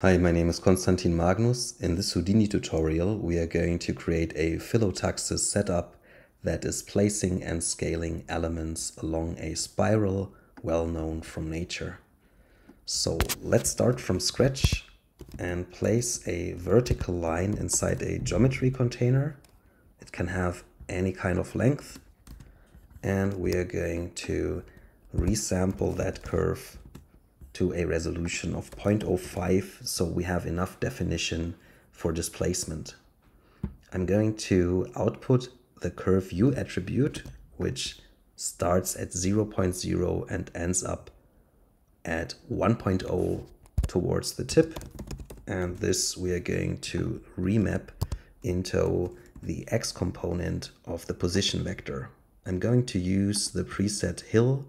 Hi, my name is Konstantin Magnus. In this Houdini tutorial, we are going to create a Phyllotaxis setup that is placing and scaling elements along a spiral well known from nature. So let's start from scratch and place a vertical line inside a geometry container. It can have any kind of length. And we are going to resample that curve to a resolution of 0.05 so we have enough definition for displacement. I'm going to output the curve u attribute which starts at 0.0 and ends up at 1.0 towards the tip and this we are going to remap into the x component of the position vector. I'm going to use the preset hill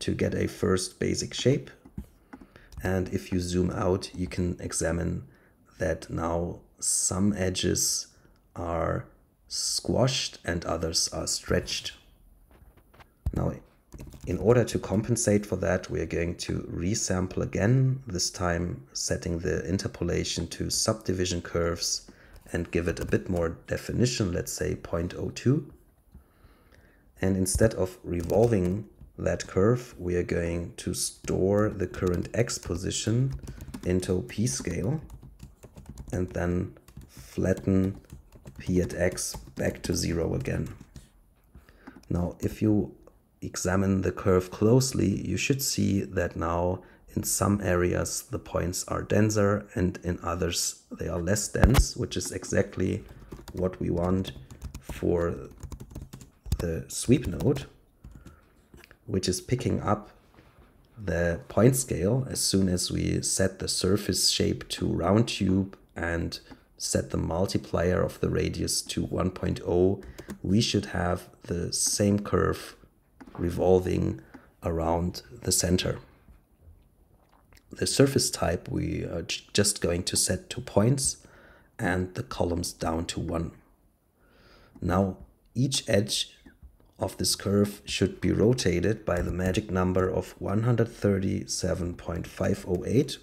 to get a first basic shape and if you zoom out, you can examine that now some edges are squashed and others are stretched. Now, in order to compensate for that, we are going to resample again, this time setting the interpolation to subdivision curves and give it a bit more definition, let's say 0.02. And instead of revolving that curve, we are going to store the current x position into p scale and then flatten p at x back to zero again. Now, if you examine the curve closely, you should see that now in some areas the points are denser and in others they are less dense, which is exactly what we want for the sweep node which is picking up the point scale as soon as we set the surface shape to round tube and set the multiplier of the radius to 1.0, we should have the same curve revolving around the center. The surface type we are just going to set to points and the columns down to 1. Now each edge of this curve should be rotated by the magic number of 137.508.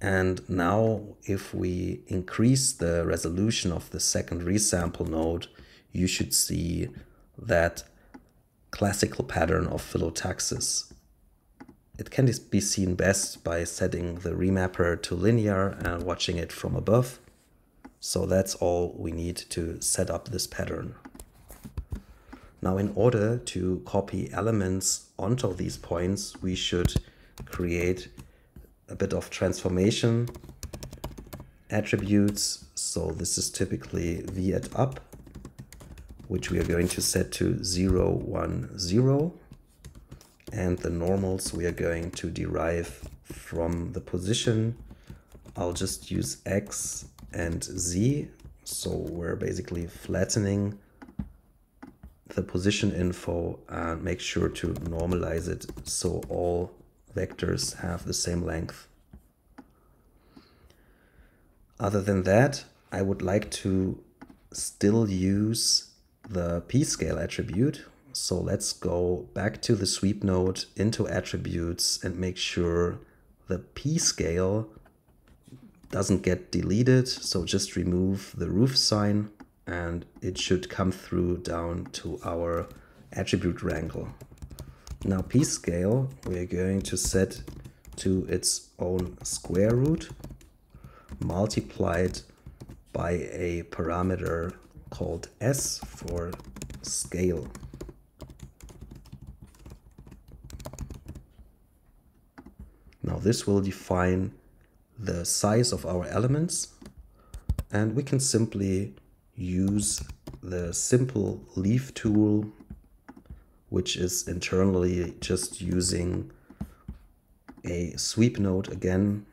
And now if we increase the resolution of the second resample node, you should see that classical pattern of phyllotaxis. It can be seen best by setting the remapper to linear and watching it from above. So that's all we need to set up this pattern. Now, in order to copy elements onto these points, we should create a bit of transformation attributes. So this is typically v at up, which we are going to set to 0, 1, 0. And the normals we are going to derive from the position. I'll just use x and z. So we're basically flattening the position info and make sure to normalize it so all vectors have the same length. Other than that, I would like to still use the p-scale attribute. So let's go back to the sweep node into attributes and make sure the p-scale doesn't get deleted. So just remove the roof sign and it should come through down to our attribute wrangle. Now p scale we're going to set to its own square root multiplied by a parameter called s for scale. Now this will define the size of our elements and we can simply use the simple leaf tool, which is internally just using a sweep node again.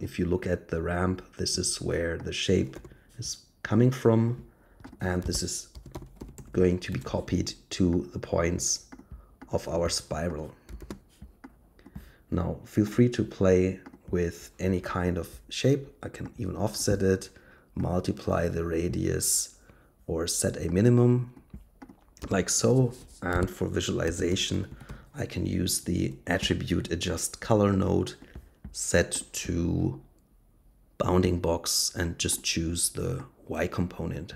If you look at the ramp, this is where the shape is coming from, and this is going to be copied to the points of our spiral. Now, feel free to play with any kind of shape. I can even offset it multiply the radius or set a minimum like so. And for visualization, I can use the attribute adjust color node set to bounding box and just choose the Y component.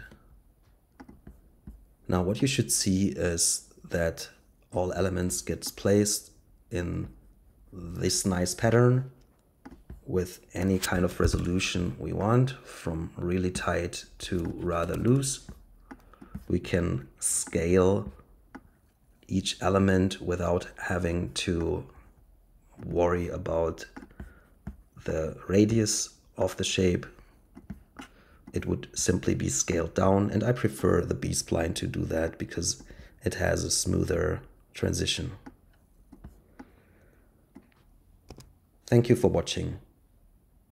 Now what you should see is that all elements gets placed in this nice pattern with any kind of resolution we want from really tight to rather loose. We can scale each element without having to worry about the radius of the shape. It would simply be scaled down and I prefer the B-spline to do that because it has a smoother transition. Thank you for watching.